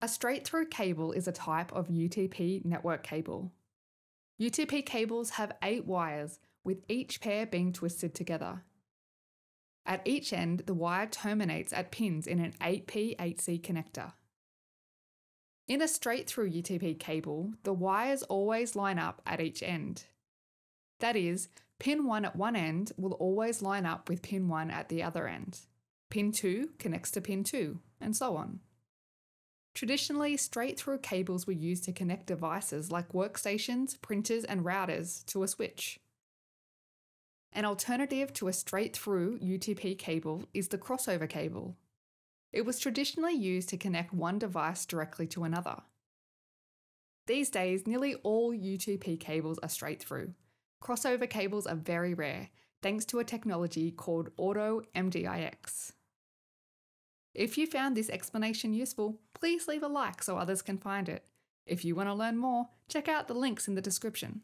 A straight through cable is a type of UTP network cable. UTP cables have eight wires, with each pair being twisted together. At each end, the wire terminates at pins in an 8P8C connector. In a straight through UTP cable, the wires always line up at each end. That is, pin 1 at one end will always line up with pin 1 at the other end. Pin 2 connects to pin 2, and so on. Traditionally, straight through cables were used to connect devices like workstations, printers, and routers to a switch. An alternative to a straight through UTP cable is the crossover cable. It was traditionally used to connect one device directly to another. These days, nearly all UTP cables are straight through. Crossover cables are very rare, thanks to a technology called Auto MDIX. If you found this explanation useful, please leave a like so others can find it. If you want to learn more, check out the links in the description.